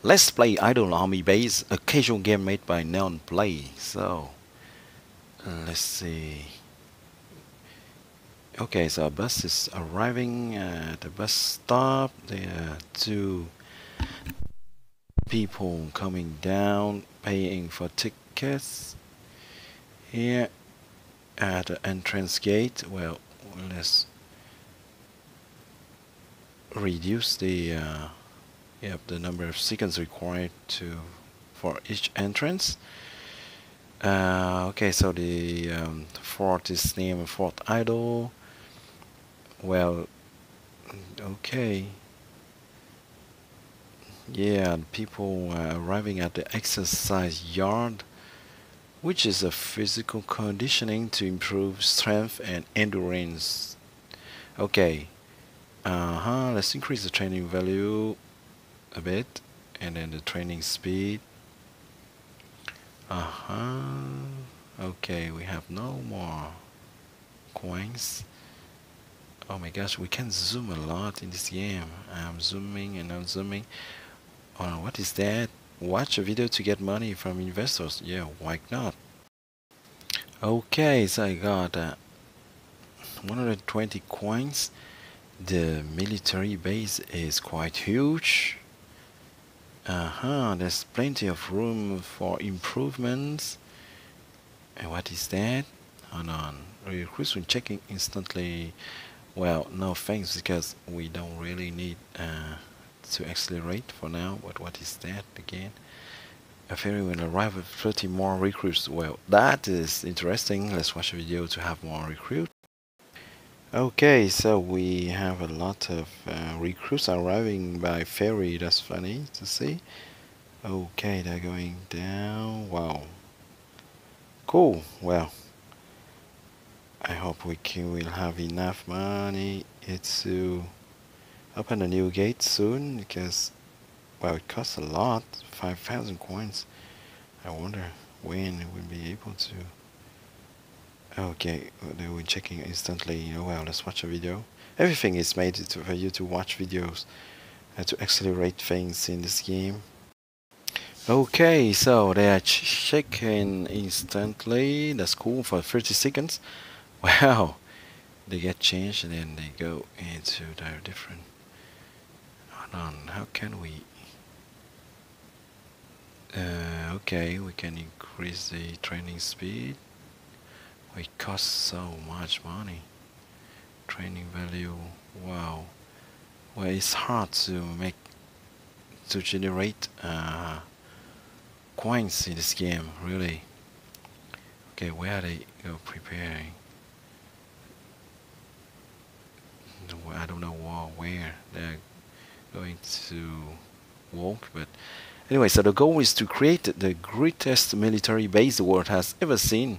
Let's play Idle Army Base, a casual game made by Neon Play. So, let's see. Okay, so a bus is arriving at the bus stop. There are two people coming down, paying for tickets. Here at the entrance gate, well, let's reduce the uh, yep the number of seconds required to for each entrance. Uh, okay so the um, fort is named fourth Idle well okay. Yeah people uh, arriving at the exercise yard which is a physical conditioning to improve strength and endurance. Okay uh-huh let's increase the training value a bit and then the training speed. Uh-huh. Okay we have no more coins. Oh my gosh we can zoom a lot in this game. I'm zooming and I'm zooming. Oh what is that? Watch a video to get money from investors. Yeah why not? Okay so I got uh, 120 coins. The military base is quite huge uh-huh there's plenty of room for improvements. And what is that? Hold on. Recruits when checking instantly. Well no thanks because we don't really need uh, to accelerate for now but what is that again? A ferry will arrive with 30 more recruits. Well that is interesting. Let's watch a video to have more recruits Okay, so we have a lot of uh, recruits arriving by ferry. That's funny to see. Okay, they're going down. Wow. Cool. Well, I hope we can will have enough money to open a new gate soon because, well, it costs a lot. 5,000 coins. I wonder when we'll be able to Okay, they were checking instantly. Oh, well, let's watch a video. Everything is made to, for you to watch videos uh, to accelerate things in this game. Okay, so they are ch checking instantly. That's cool for 30 seconds. Wow, they get changed and then they go into their different. Hold on, how can we? Uh, okay, we can increase the training speed it costs so much money. Training value wow. Well it's hard to make to generate uh, coins in this game really. Okay where are they go preparing? I don't know where they're going to walk but anyway so the goal is to create the greatest military base the world has ever seen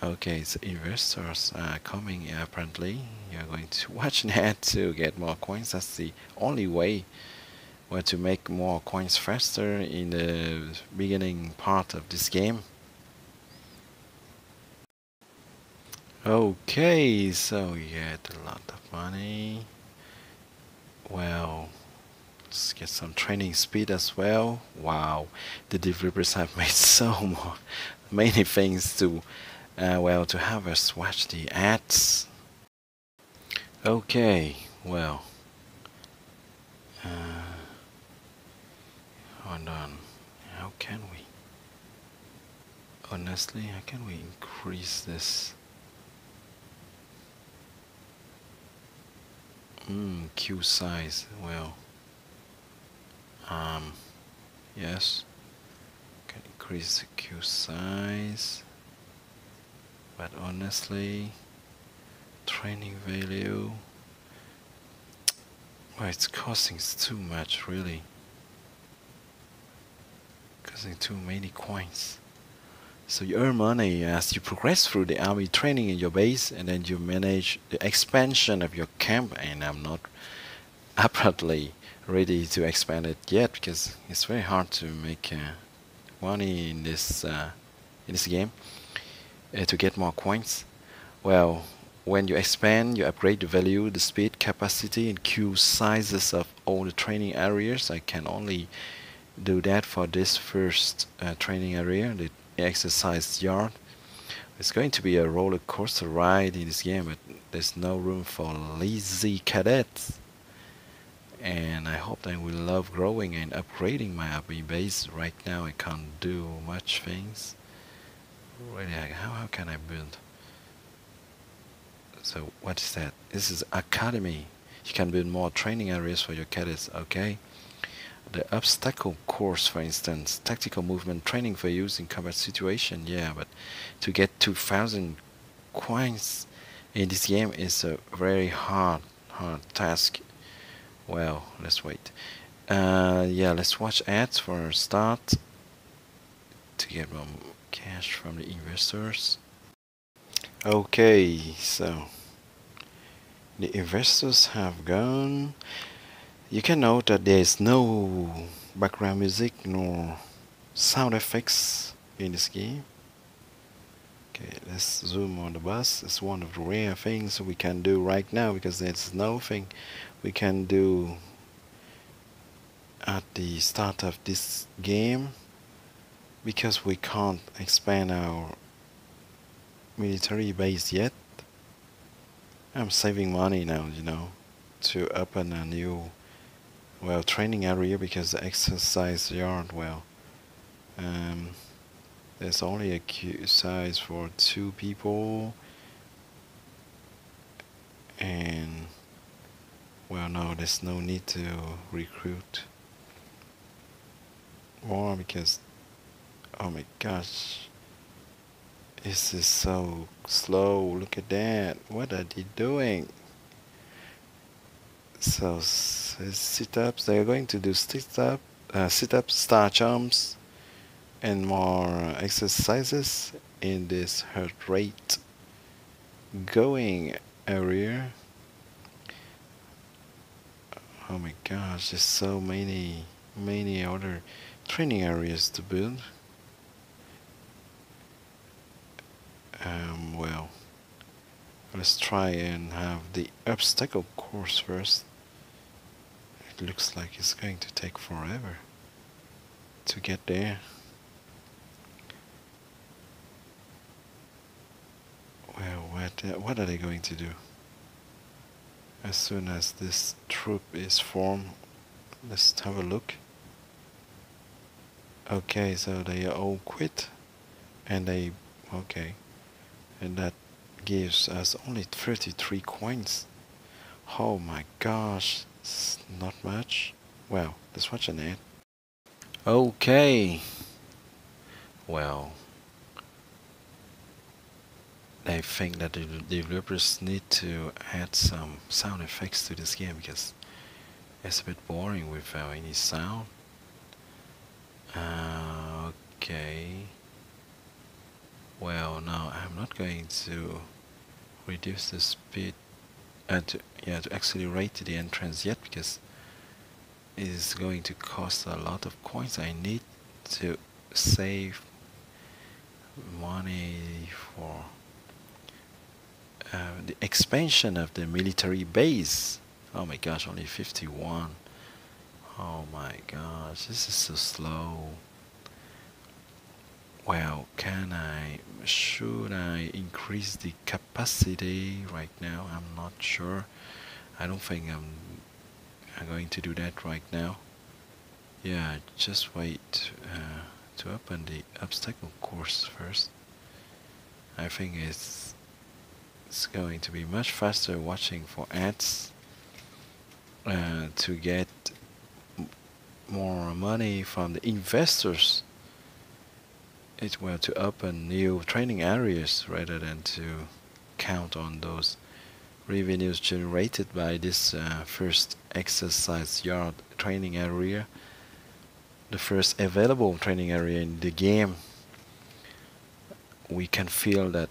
Okay, so investors are coming apparently. You're going to watch that to get more coins. That's the only way where to make more coins faster in the beginning part of this game. Okay, so we get a lot of money. Well, let's get some training speed as well. Wow, the developers have made so more, many things to uh, well, to have us watch the ads. Okay, well. Uh, hold on. How can we? Honestly, how can we increase this? Hmm, queue size. Well, um, yes. Can increase the queue size but honestly training value well it's costing too much really. Costing too many coins. So you earn money as you progress through the army training in your base and then you manage the expansion of your camp and I'm not apparently ready to expand it yet because it's very hard to make uh, money in this uh, in this game uh, to get more coins well when you expand, you upgrade the value, the speed, capacity, and queue sizes of all the training areas. I can only do that for this first uh, training area, the exercise yard. It's going to be a roller coaster ride in this game, but there's no room for lazy cadets. And I hope they will love growing and upgrading my army base. Right now I can't do much things. Really, how, how can I build? So what is that? This is academy. You can build more training areas for your cadets, okay? The obstacle course, for instance, tactical movement training for use in combat situation, yeah, but to get 2000 coins in this game is a very hard, hard task. Well, let's wait. Uh, yeah, let's watch ads for a start to get more cash from the investors. Okay, so the investors have gone. You can note that there is no background music nor sound effects in this game. Okay, let's zoom on the bus. It's one of the rare things we can do right now because there's nothing we can do at the start of this game because we can't expand our military base yet. I'm saving money now, you know, to open a new, well, training area because the exercise yard, well, um, there's only a queue size for two people and well no there's no need to recruit more because oh my gosh this is so slow. Look at that. What are they doing? So sit-ups. They are going to do sit-up, uh, sit-ups, star jumps, and more exercises in this heart rate going area. Oh my gosh, there's so many, many other training areas to build. Um, well let's try and have the obstacle course first. It looks like it's going to take forever to get there. Well what, uh, what are they going to do? As soon as this troop is formed let's have a look. Okay so they all quit and they okay and that gives us only 33 coins. Oh my gosh it's not much. Well let's watch an ad. Okay. Well I think that the developers need to add some sound effects to this game because it's a bit boring without any sound. Uh, okay well now I'm not going to reduce the speed uh, to, yeah to accelerate the entrance yet because it is going to cost a lot of coins. I need to save money for uh, the expansion of the military base. Oh my gosh only 51 oh my gosh this is so slow well can I should I increase the capacity right now? I'm not sure. I don't think I'm I'm going to do that right now. Yeah just wait uh, to open the obstacle course first. I think it's it's going to be much faster watching for ads uh, to get more money from the investors it were to open new training areas rather than to count on those revenues generated by this uh, first exercise yard training area. The first available training area in the game. We can feel that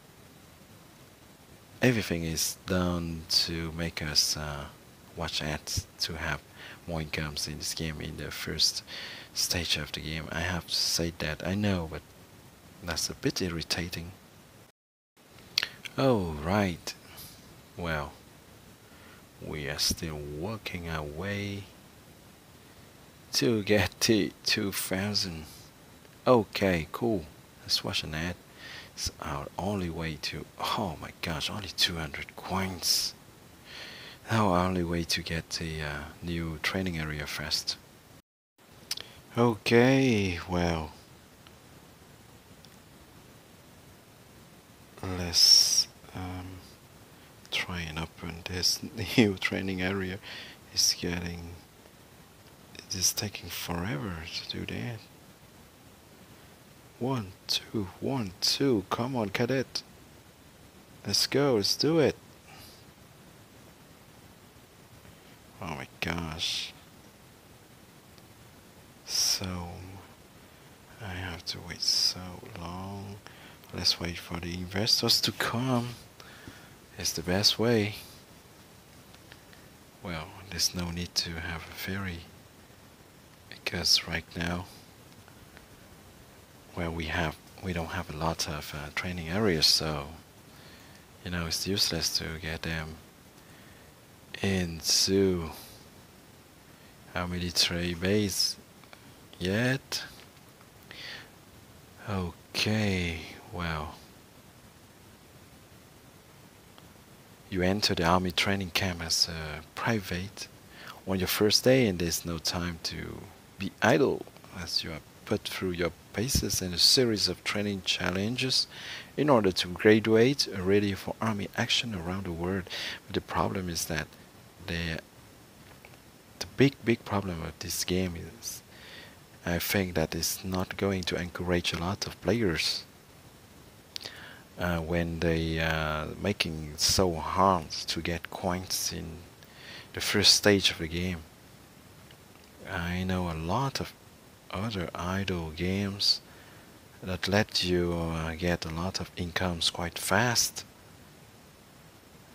everything is done to make us uh, watch ads to have more incomes in this game in the first stage of the game. I have to say that I know but that's a bit irritating. Oh, right. well, we are still working our way to get to 2000. Okay, cool. Let's watch an ad. It's our only way to. Oh my gosh, only 200 coins. Our only way to get the uh, new training area first. Okay, well, let's um, try and open this new training area. It's getting, it is taking forever to do that. One, two, one, two. Come on, cadet. Let's go. Let's do it. Oh my gosh. So I have to wait so long. Let's wait for the investors to come. It's the best way. Well, there's no need to have a ferry because right now, where we have we don't have a lot of uh, training areas, so you know it's useless to get them into our military base yet. Okay, well. You enter the army training camp as a private on your first day and there's no time to be idle as you are put through your paces and a series of training challenges in order to graduate ready for army action around the world. But the problem is that the the big big problem of this game is I think that it's not going to encourage a lot of players uh, when they are making it so hard to get coins in the first stage of the game. I know a lot of other idle games that let you uh, get a lot of incomes quite fast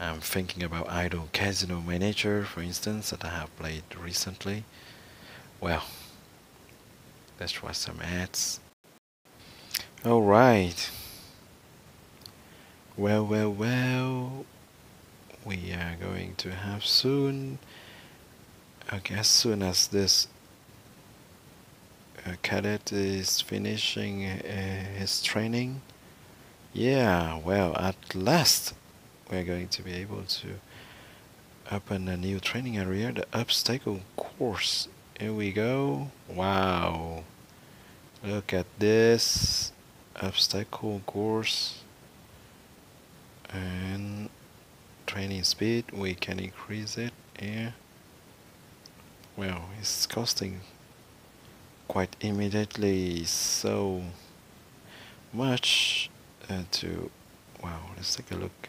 I'm thinking about Idle Casino Manager, for instance, that I have played recently. Well, let's try some ads. Alright. Well, well, well. We are going to have soon. Okay, as soon as this uh, cadet is finishing uh, his training. Yeah, well, at last we're going to be able to open a new training area, the obstacle course. Here we go. Wow. Look at this obstacle course and training speed we can increase it here well it's costing quite immediately so much uh, to wow let's take a look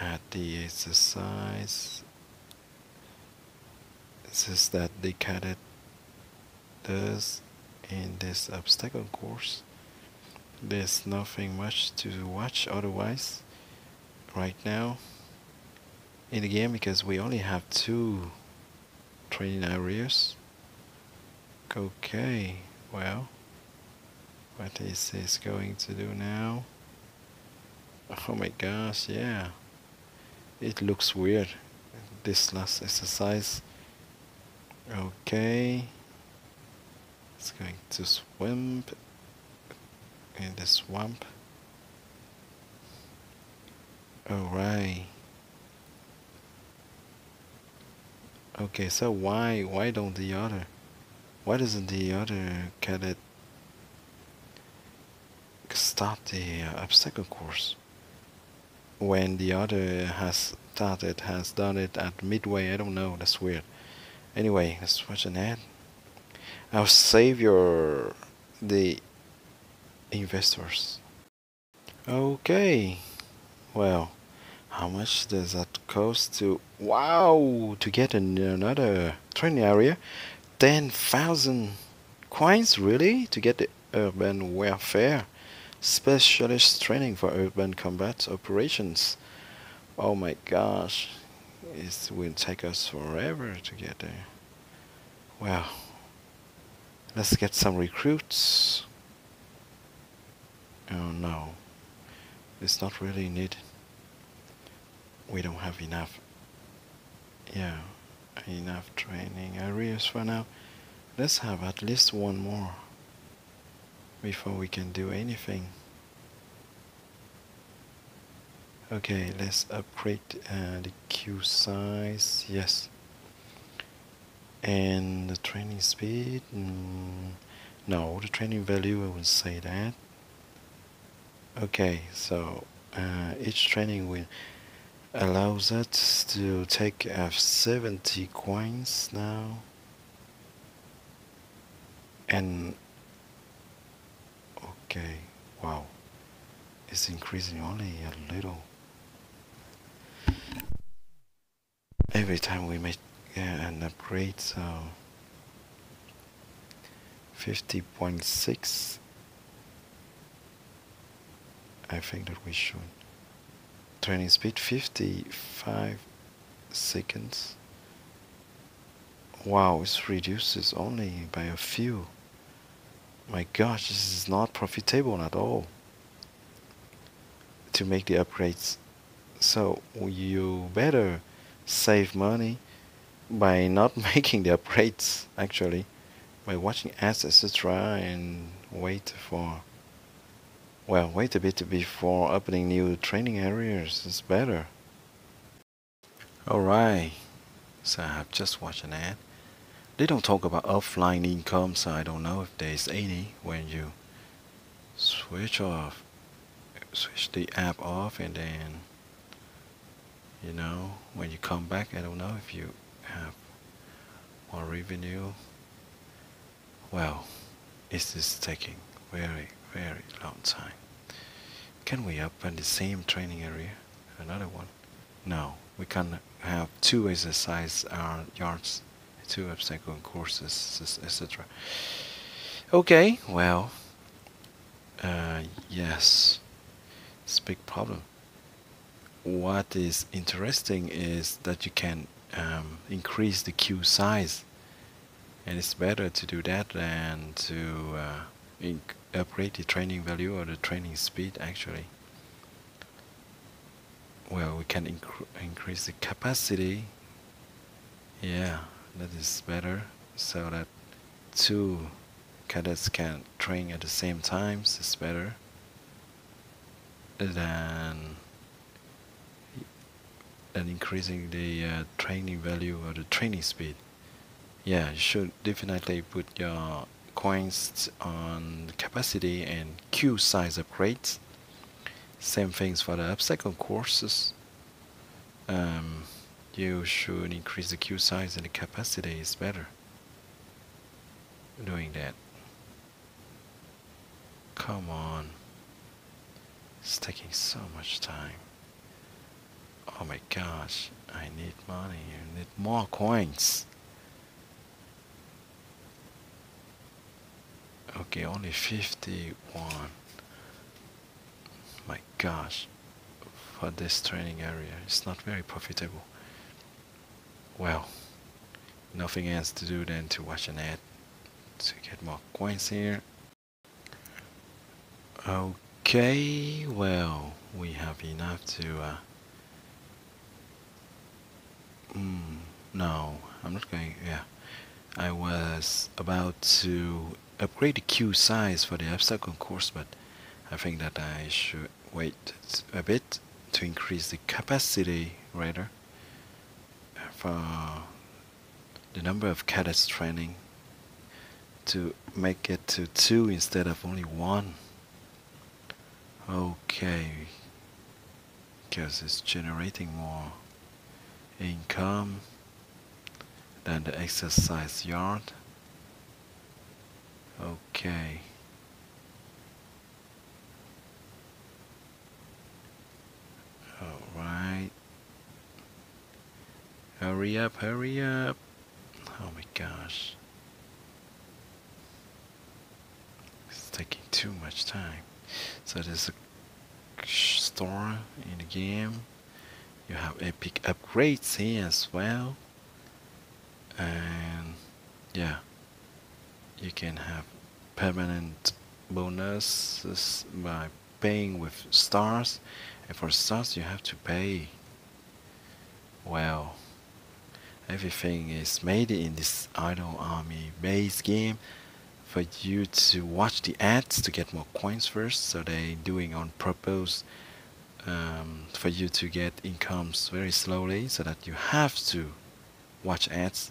at the exercise. This is that the cadet does in this obstacle course. There's nothing much to watch otherwise right now in the game because we only have two training areas. Okay well what is this going to do now? Oh my gosh yeah. It looks weird this last exercise. Okay. It's going to swim in the swamp alright okay so why why don't the other why doesn't the other cadet start the uh, obstacle course when the other has started, has done it at midway. I don't know. That's weird. Anyway, let's watch an ad. Our savior, the investors. Okay. Well, how much does that cost to... Wow! To get another training area? 10,000 coins? Really? To get the urban warfare? Specialist training for urban combat operations. Oh my gosh. It will take us forever to get there. Well, let's get some recruits. Oh no. It's not really needed. We don't have enough yeah enough training areas for now. Let's have at least one more before we can do anything. Okay let's upgrade uh, the queue size yes. And the training speed mm, no the training value I would say that. Okay so uh, each training will allows us to take f70 coins now and okay wow it's increasing only a little. Every time we make uh, an upgrade so 50.6 I think that we should training speed 55 seconds. Wow it reduces only by a few. My gosh this is not profitable at all to make the upgrades. So you better save money by not making the upgrades actually by watching ads etc and wait for well, wait a bit before opening new training areas it's better. Alright, so I have just watched an ad. They don't talk about offline income, so I don't know if there's any when you switch off, switch the app off and then, you know, when you come back, I don't know if you have more revenue. Well, it's just taking very very long time. Can we open the same training area? Another one? No, we can have two exercise uh, yards, two obstacle courses, etc. Okay, well, uh, yes, it's a big problem. What is interesting is that you can um, increase the queue size, and it's better to do that than to uh, upgrade the training value or the training speed actually. Well we can inc increase the capacity. Yeah that is better so that two cadets can train at the same times is better than than increasing the uh, training value or the training speed. Yeah you should definitely put your coins on capacity and queue size upgrades. Same things for the obstacle courses. Um, you should increase the queue size and the capacity is better doing that. Come on. It's taking so much time. Oh my gosh, I need money, I need more coins. Okay, only 51. My gosh, for this training area, it's not very profitable. Well, nothing else to do than to watch an ad to get more coins here. Okay, well, we have enough to. Uh, mm, no, I'm not going. Yeah, I was about to upgrade the queue size for the obstacle course, but I think that I should wait a bit to increase the capacity rather uh, for the number of cadets training to make it to two instead of only one. Okay, because it's generating more income than the exercise yard. Okay. Alright. Hurry up, hurry up. Oh my gosh. It's taking too much time. So there's a store in the game. You have epic upgrades here as well. And yeah you can have permanent bonuses by paying with stars and for stars you have to pay. Well everything is made in this idle army base game for you to watch the ads to get more coins first so they doing on purpose um, for you to get incomes very slowly so that you have to watch ads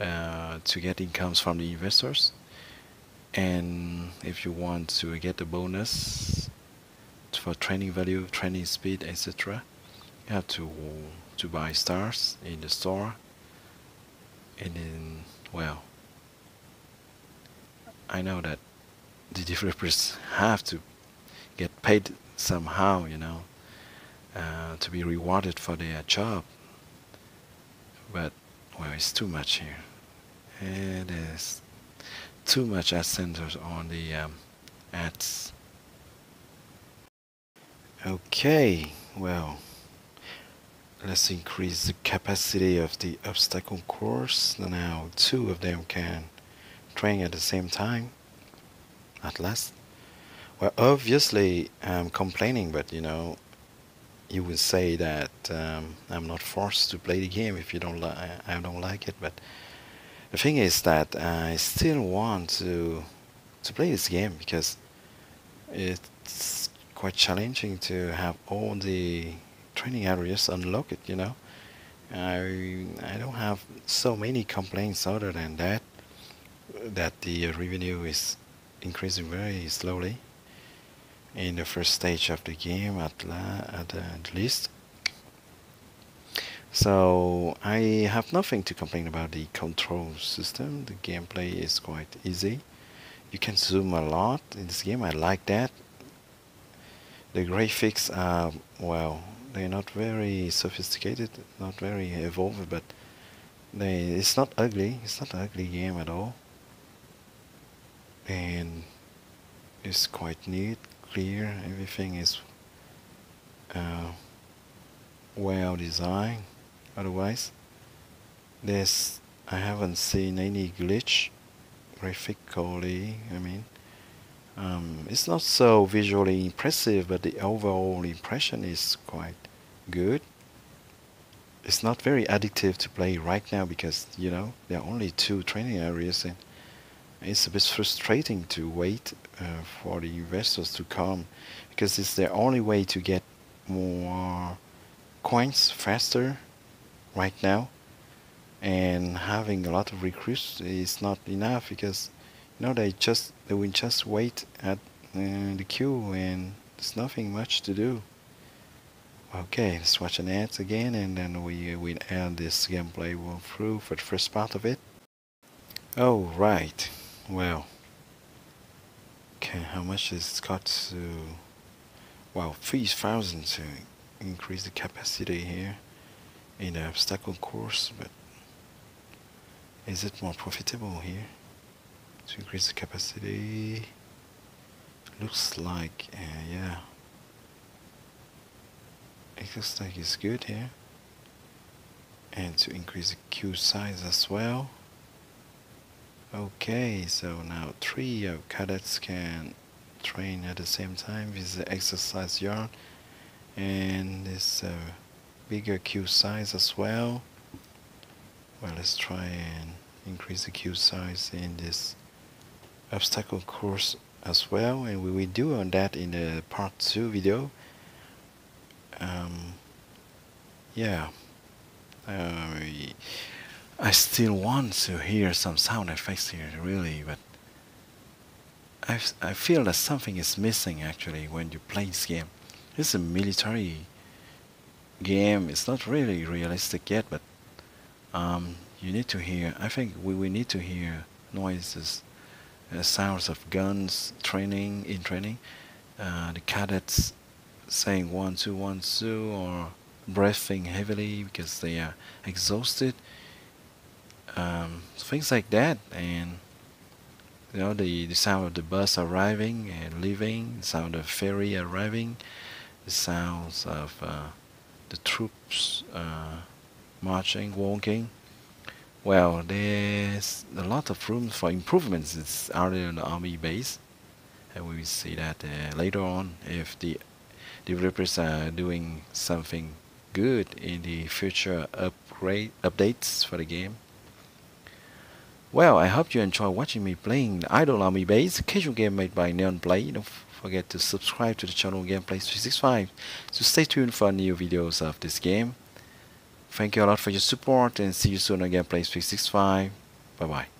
uh, to get incomes from the investors. And if you want to get the bonus for training value training speed etc you have to to buy stars in the store. And then well I know that the developers have to get paid somehow you know uh, to be rewarded for their job. But well it's too much here. It is too much ad centers on the um, ads. Okay well let's increase the capacity of the obstacle course. Now two of them can train at the same time at last. Well obviously I'm complaining but you know you would say that um, I'm not forced to play the game if you don't like I don't like it but the thing is that I still want to to play this game because it's quite challenging to have all the training areas unlocked you know? I I don't have so many complaints other than that that the revenue is increasing very slowly in the first stage of the game at, at, at least. So I have nothing to complain about the control system. The gameplay is quite easy. You can zoom a lot in this game. I like that. The graphics are well they're not very sophisticated not very evolved but they it's not ugly. It's not an ugly game at all. And it's quite neat clear everything is uh, well designed otherwise. There's I haven't seen any glitch graphically I mean um, it's not so visually impressive but the overall impression is quite good. It's not very addictive to play right now because you know there are only two training areas and it's a bit frustrating to wait uh, for the investors to come because it's the only way to get more coins faster right now. And having a lot of recruits is not enough because you know they just they will just wait at uh, the queue and there's nothing much to do. Okay let's watch an ads again and then we will add this gameplay walkthrough for the first part of it. Oh right well okay how much is it got to well 3000 to increase the capacity here in the obstacle course but is it more profitable here to increase the capacity? Looks like uh, yeah. It looks like it's good here. And to increase the queue size as well okay so now three of cadets can train at the same time with the exercise yard and this uh, bigger queue size as well. Well let's try and increase the queue size in this obstacle course as well. And we will do on that in the part 2 video. Um, yeah. Uh, I still want to hear some sound effects here really but I, I feel that something is missing actually when you play this game. It's a military game. It's not really realistic yet but um, you need to hear I think we, we need to hear noises uh, sounds of guns training in training uh, the cadets saying one two one two or breathing heavily because they are exhausted um, things like that. And you know the, the sound of the bus arriving and leaving the sound of ferry arriving the sounds of uh, the troops uh, marching walking. Well there's a lot of room for improvements. It's out in the army base and we will see that uh, later on if the developers are doing something good in the future upgrade updates for the game. Well, I hope you enjoy watching me playing the Idle Army Base, casual game made by Neon Play. Don't forget to subscribe to the channel Gameplays 365 to stay tuned for new videos of this game. Thank you a lot for your support and see you soon on Gameplays 365. Bye bye.